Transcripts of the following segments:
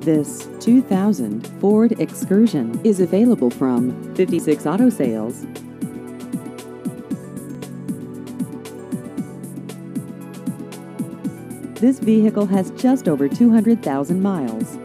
This 2000 Ford Excursion is available from 56 Auto Sales. This vehicle has just over 200,000 miles.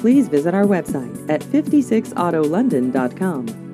Please visit our website at 56autolondon.com.